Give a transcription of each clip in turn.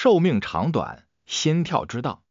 寿命长短，心跳之道。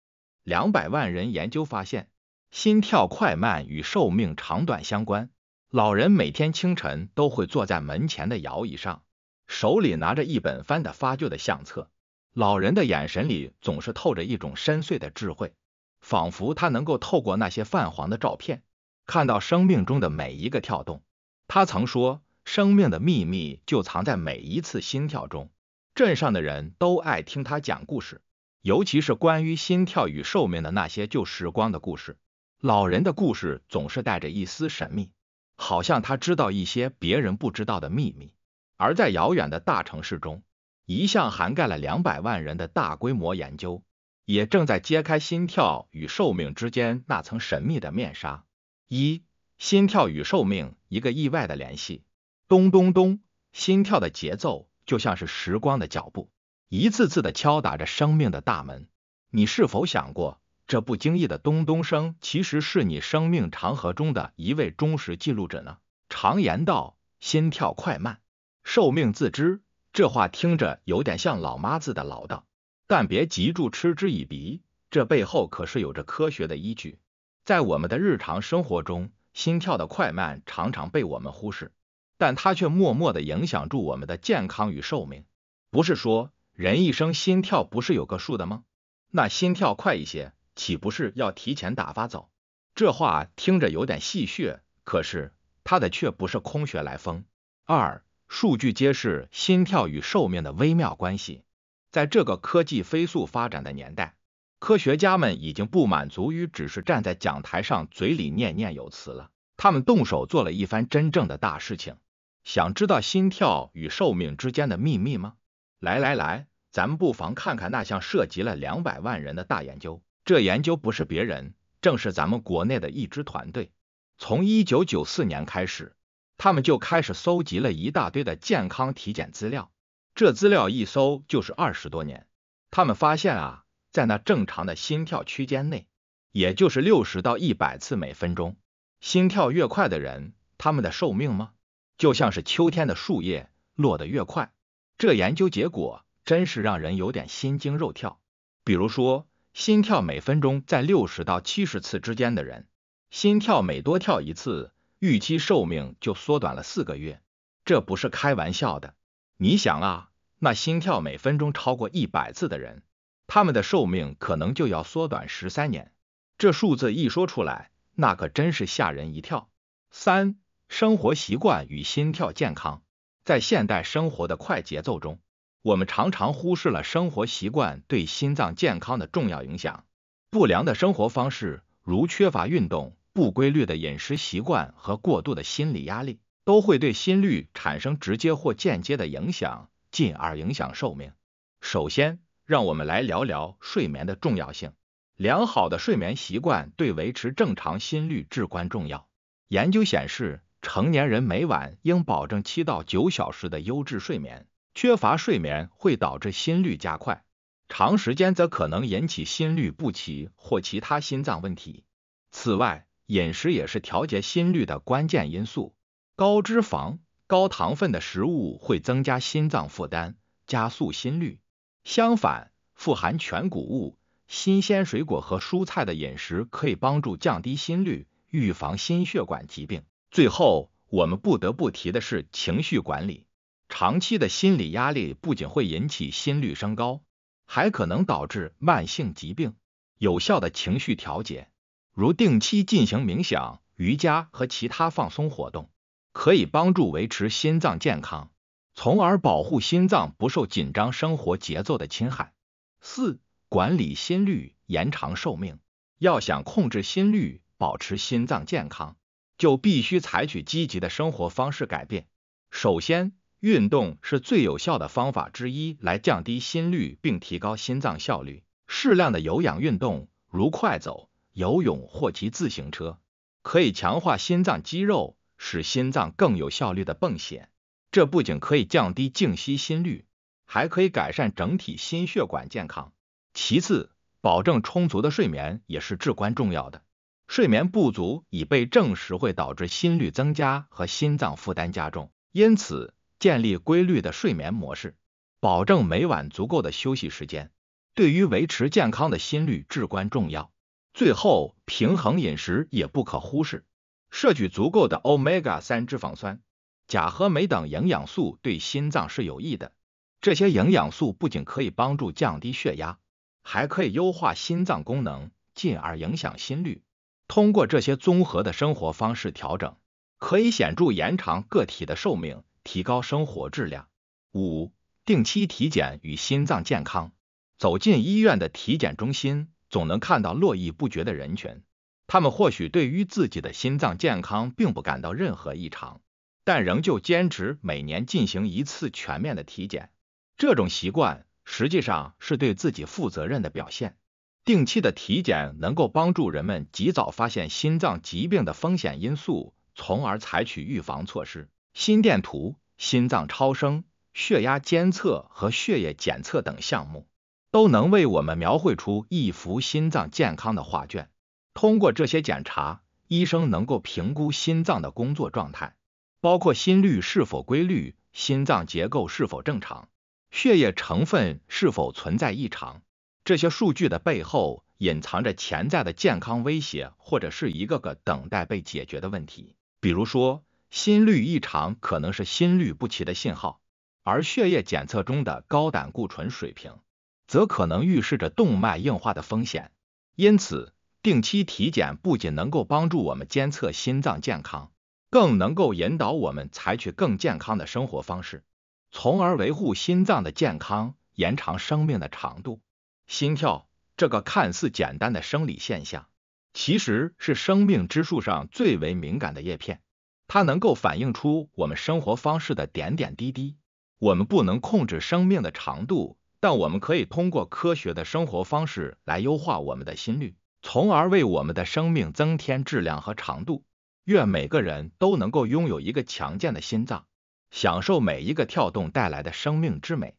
两百万人研究发现，心跳快慢与寿命长短相关。老人每天清晨都会坐在门前的摇椅上，手里拿着一本翻得发旧的相册。老人的眼神里总是透着一种深邃的智慧，仿佛他能够透过那些泛黄的照片，看到生命中的每一个跳动。他曾说，生命的秘密就藏在每一次心跳中。镇上的人都爱听他讲故事，尤其是关于心跳与寿命的那些旧时光的故事。老人的故事总是带着一丝神秘，好像他知道一些别人不知道的秘密。而在遥远的大城市中，一项涵盖了两百万人的大规模研究，也正在揭开心跳与寿命之间那层神秘的面纱。一、心跳与寿命一个意外的联系。咚咚咚，心跳的节奏。就像是时光的脚步，一次次的敲打着生命的大门。你是否想过，这不经意的咚咚声，其实是你生命长河中的一位忠实记录者呢？常言道，心跳快慢，寿命自知。这话听着有点像老妈子的唠叨，但别急住嗤之以鼻，这背后可是有着科学的依据。在我们的日常生活中，心跳的快慢常常被我们忽视。但它却默默的影响住我们的健康与寿命。不是说人一生心跳不是有个数的吗？那心跳快一些，岂不是要提前打发走？这话听着有点戏谑，可是它的却不是空穴来风。二，数据揭示心跳与寿命的微妙关系。在这个科技飞速发展的年代，科学家们已经不满足于只是站在讲台上嘴里念念有词了，他们动手做了一番真正的大事情。想知道心跳与寿命之间的秘密吗？来来来，咱们不妨看看那项涉及了两百万人的大研究。这研究不是别人，正是咱们国内的一支团队。从一九九四年开始，他们就开始搜集了一大堆的健康体检资料。这资料一搜就是二十多年。他们发现啊，在那正常的心跳区间内，也就是六十到一百次每分钟，心跳越快的人，他们的寿命吗？就像是秋天的树叶落得越快，这研究结果真是让人有点心惊肉跳。比如说，心跳每分钟在六十到七十次之间的人，心跳每多跳一次，预期寿命就缩短了四个月。这不是开玩笑的。你想啊，那心跳每分钟超过一百次的人，他们的寿命可能就要缩短十三年。这数字一说出来，那可真是吓人一跳。三。生活习惯与心跳健康，在现代生活的快节奏中，我们常常忽视了生活习惯对心脏健康的重要影响。不良的生活方式，如缺乏运动、不规律的饮食习惯和过度的心理压力，都会对心率产生直接或间接的影响，进而影响寿命。首先，让我们来聊聊睡眠的重要性。良好的睡眠习惯对维持正常心率至关重要。研究显示，成年人每晚应保证七到九小时的优质睡眠，缺乏睡眠会导致心率加快，长时间则可能引起心律不齐或其他心脏问题。此外，饮食也是调节心率的关键因素。高脂肪、高糖分的食物会增加心脏负担，加速心率。相反，富含全谷物、新鲜水果和蔬菜的饮食可以帮助降低心率，预防心血管疾病。最后，我们不得不提的是情绪管理。长期的心理压力不仅会引起心率升高，还可能导致慢性疾病。有效的情绪调节，如定期进行冥想、瑜伽和其他放松活动，可以帮助维持心脏健康，从而保护心脏不受紧张生活节奏的侵害。四、管理心率，延长寿命。要想控制心率，保持心脏健康。就必须采取积极的生活方式改变。首先，运动是最有效的方法之一，来降低心率并提高心脏效率。适量的有氧运动，如快走、游泳或骑自行车，可以强化心脏肌肉，使心脏更有效率的泵血。这不仅可以降低静息心率，还可以改善整体心血管健康。其次，保证充足的睡眠也是至关重要的。睡眠不足已被证实会导致心率增加和心脏负担加重，因此建立规律的睡眠模式，保证每晚足够的休息时间，对于维持健康的心率至关重要。最后，平衡饮食也不可忽视，摄取足够的欧米伽三脂肪酸、钾和镁等营养素对心脏是有益的。这些营养素不仅可以帮助降低血压，还可以优化心脏功能，进而影响心率。通过这些综合的生活方式调整，可以显著延长个体的寿命，提高生活质量。五、定期体检与心脏健康。走进医院的体检中心。总能看到络绎不绝的人群，他们或许对于自己的心脏健康并不感到任何异常，但仍旧坚持每年进行一次全面的体检。这种习惯实际上是对自己负责任的表现。定期的体检能够帮助人们及早发现心脏疾病的风险因素，从而采取预防措施。心电图、心脏超声、血压监测和血液检测等项目。都能为我们描绘出一幅心脏健康的画卷。通过这些检查，医生能够评估心脏的工作状态，包括心率是否规律、心脏结构是否正常、血液成分是否存在异常。这些数据的背后隐藏着潜在的健康威胁，或者是一个个等待被解决的问题。比如说，心率异常可能是心律不齐的信号，而血液检测中的高胆固醇水平。则可能预示着动脉硬化的风险，因此定期体检不仅能够帮助我们监测心脏健康，更能够引导我们采取更健康的生活方式，从而维护心脏的健康，延长生命的长度。心跳这个看似简单的生理现象，其实是生命之树上最为敏感的叶片，它能够反映出我们生活方式的点点滴滴。我们不能控制生命的长度。但我们可以通过科学的生活方式来优化我们的心率，从而为我们的生命增添质量和长度。愿每个人都能够拥有一个强健的心脏，享受每一个跳动带来的生命之美。